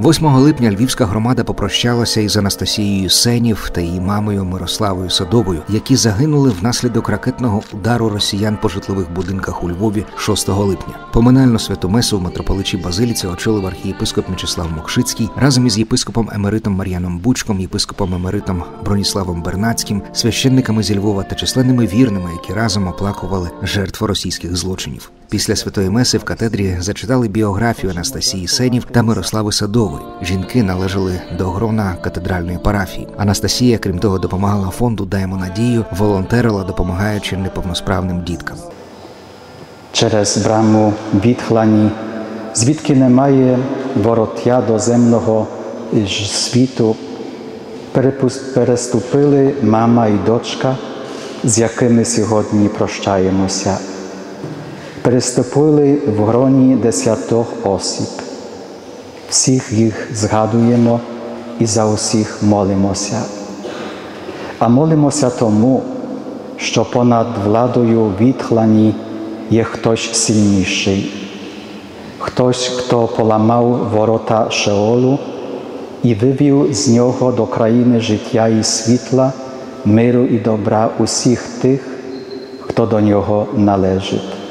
8 липня львівська громада попрощалася із Анастасією Сенів та її мамою Мирославою Садовою, які загинули внаслідок ракетного удару росіян по житлових будинках у Львові 6 липня. Поминально святу месу в митрополичі Базиліці очолив архієпископ Мечислав Мокшицький разом із єпископом Емеритом Мар'яном Бучком, єпископом Емеритом Броніславом Бернацьким, священниками зі Львова та численними вірними, які разом оплакували жертв російських злочинів. Після святої меси в катедрі зачитали біографію Анастасії Сенів та Мирослави Садової. Жінки належали до грона катедральної парафії. Анастасія, крім того, допомагала фонду Даємо надію, волонтерила, допомагаючи неповносправним діткам. через браму відхлані, звідки немає вороття до земного світу, переступили мама і дочка, з якими сьогодні прощаємося. Переступили в гроні десятох осіб. Всіх їх згадуємо і за усіх молимося. А молимося тому, що понад владою відхлані є хтось сильніший, хтось, хто поламав ворота Шеолу і вивів з нього до країни життя і світла, миру і добра усіх тих, хто до нього належить.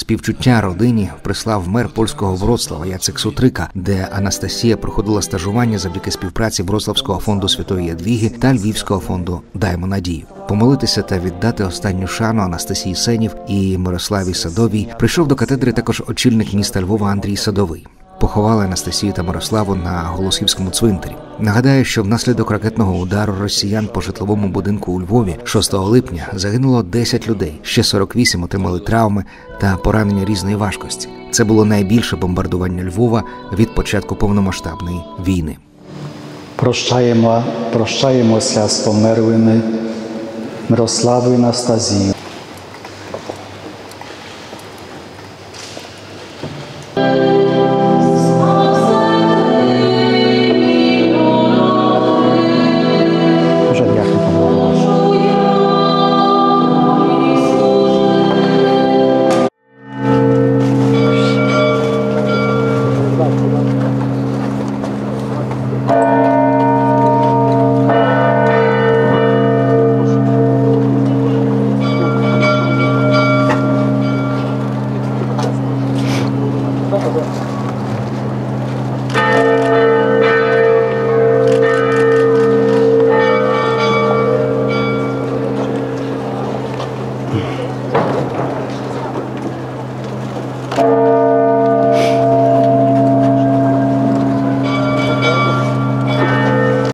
Співчуття родині прислав мер польського Вроцлава Яцек Сутрика, де Анастасія проходила стажування завдяки співпраці Вроцлавського фонду Святої Ядвіги та Львівського фонду Даймо надію. Помолитися та віддати останню шану Анастасії Сенів і Мирославі Садовій прийшов до катедри також очільник міста Львова Андрій Садовий. Поховали Анастасію та Мирославу на Голосівському цвинтарі. Нагадаю, що внаслідок ракетного удару росіян по житловому будинку у Львові 6 липня загинуло 10 людей, ще 48 отримали травми та поранення різної важкості. Це було найбільше бомбардування Львова від початку повномасштабної війни. Прощаємо, прощаємося з померлими Мирославою Анастазією.